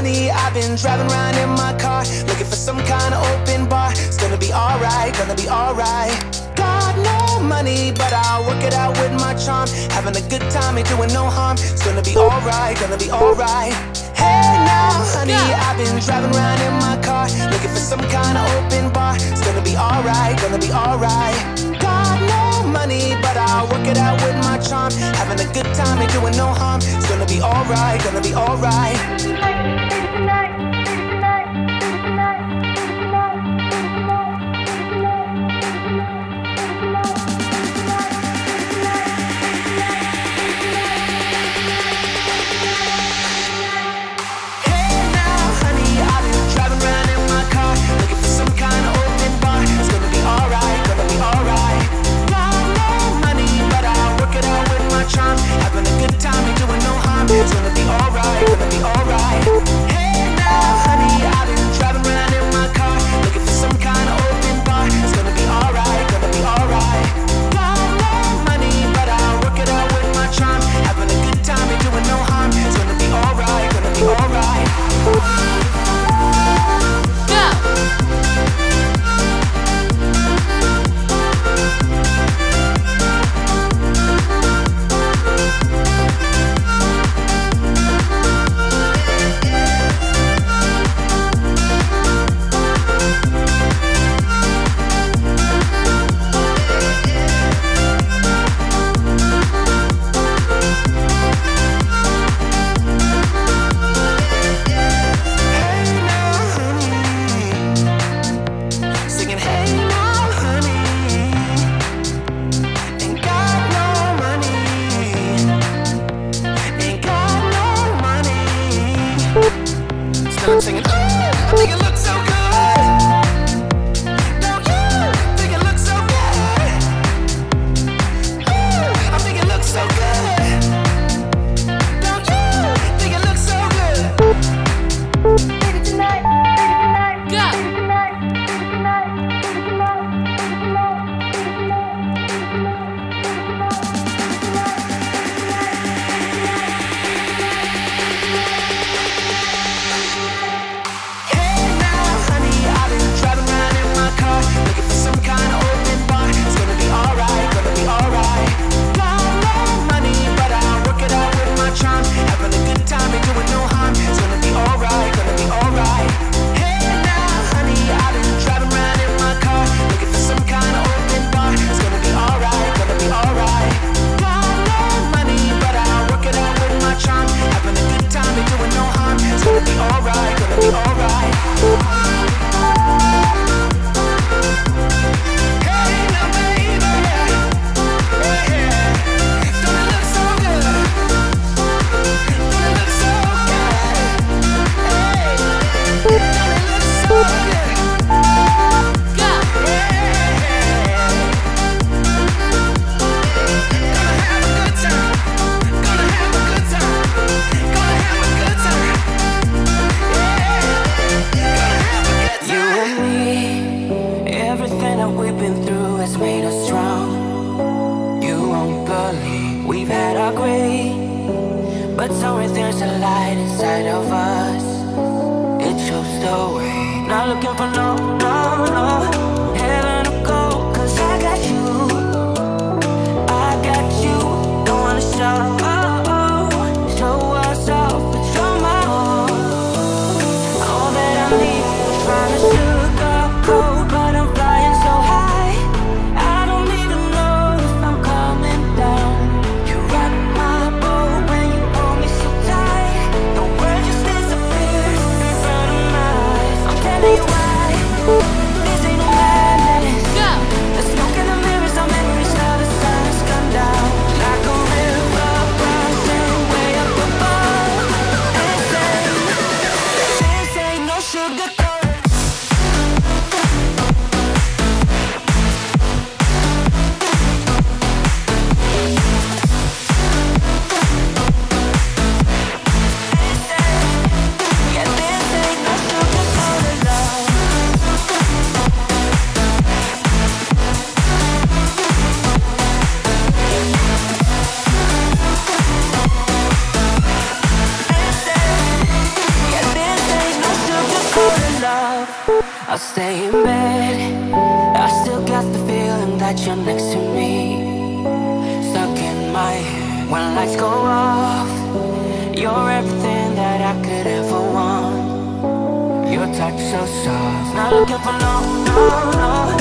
money. I've been driving around in my car Looking for some kind of open bar. It's gonna be alright, gonna be alright. Got no money, but I'll work it out with my charm. Having a good time, ain't doing no harm. It's gonna be alright, gonna be alright. Hey now, honey, I've been driving around in my car Looking for some kind of open bar. It's gonna be alright, gonna be alright. Got no money, but I'll work it out with my charm. Having a good time, ain't doing no harm. It's gonna be alright, gonna be alright. go off. You're everything that I could ever want. Your touch so soft. Not looking for no, no, no.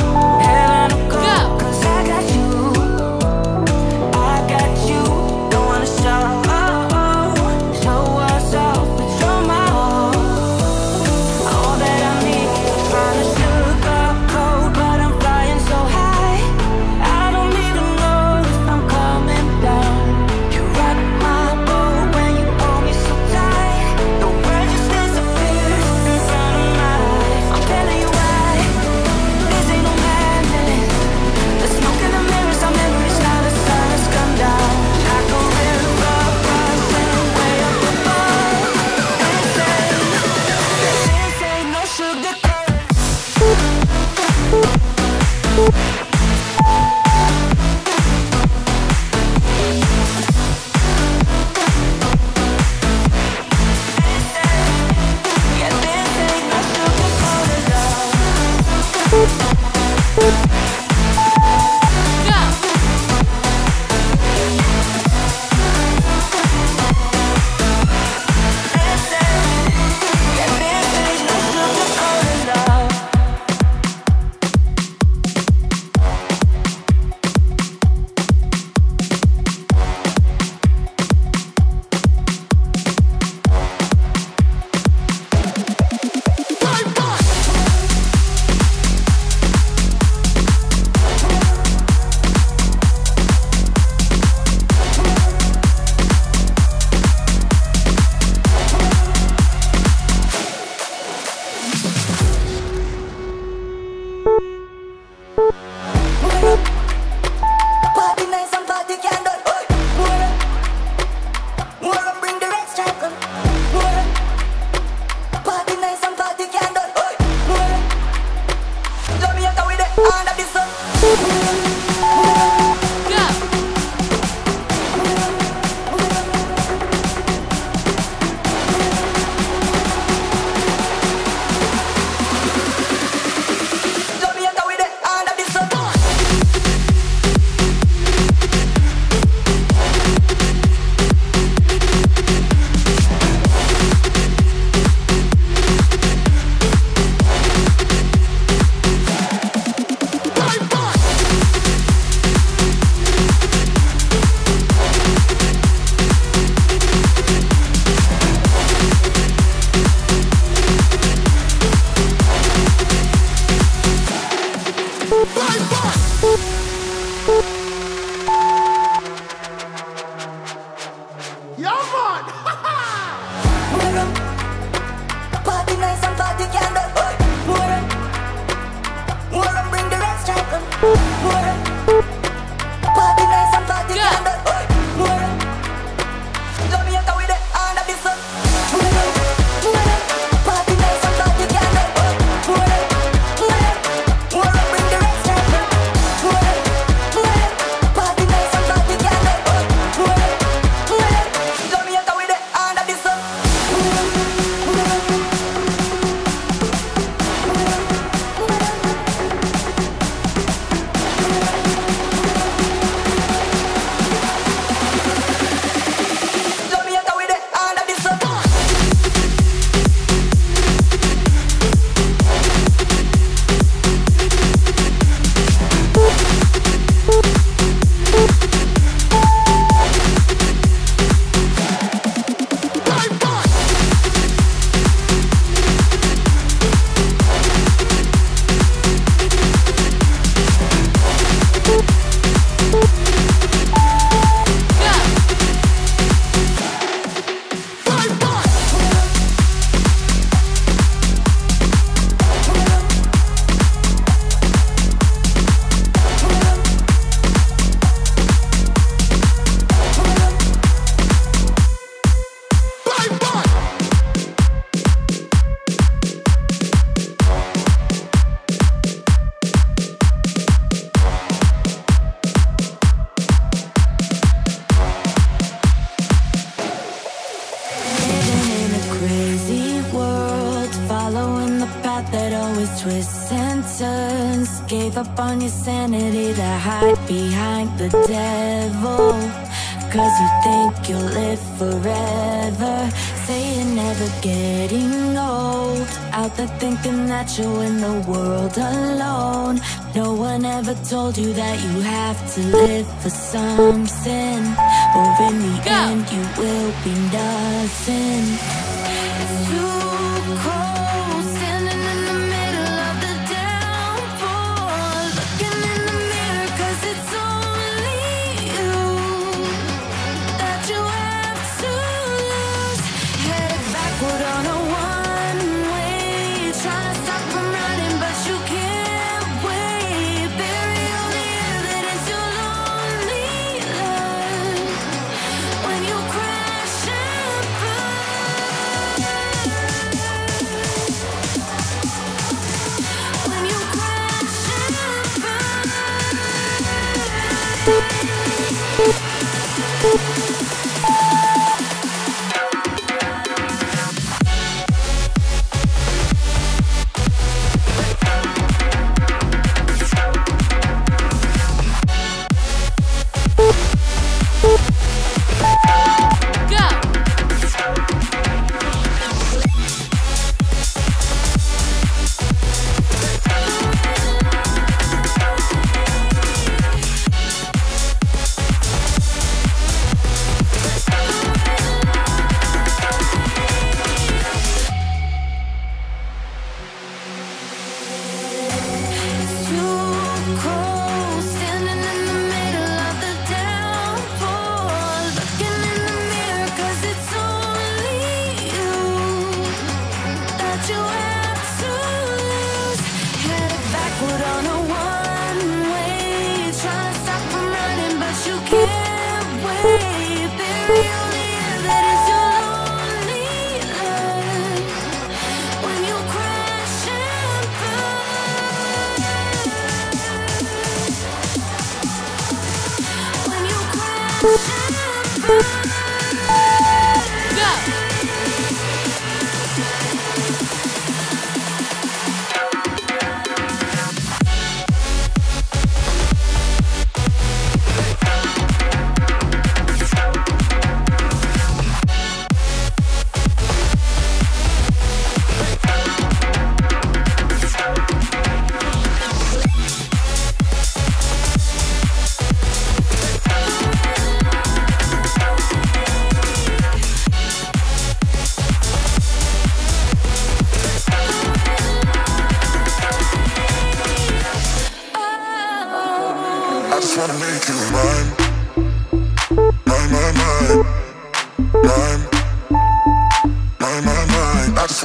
you Cause you think you'll live forever. Say you're never getting old. Out there thinking that you're in the world alone. No one ever told you that you have to live for something. Or in the Go. end you will be nothing.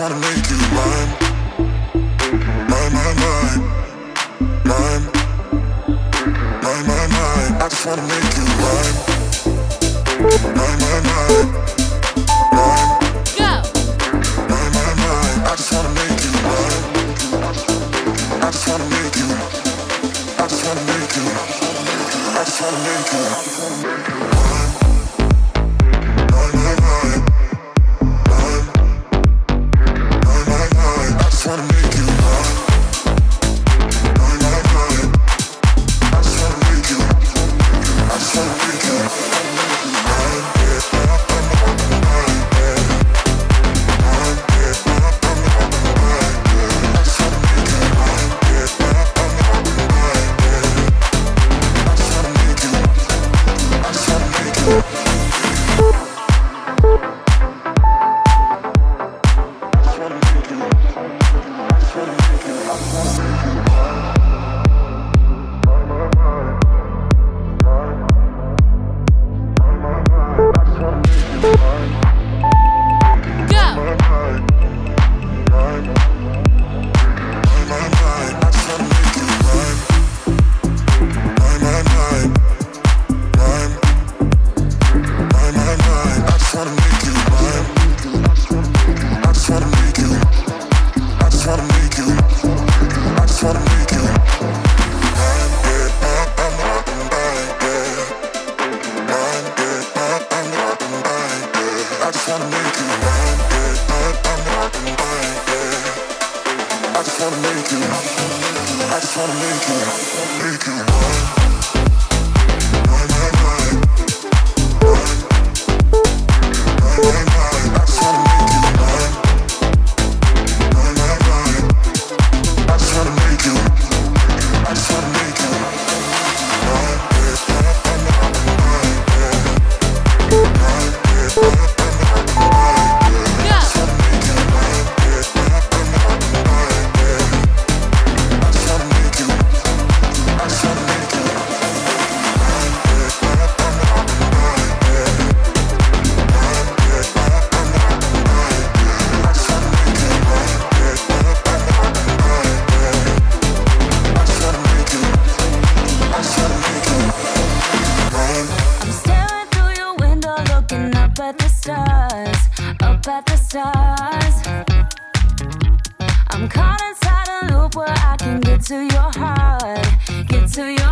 trying to make you mine. Mine, mine, mine. Mine. Mine, mine, mine. I just wanna make you mine. Mine, mine, mine. Go. I just wanna make you. I just wanna make you. Thank Boop.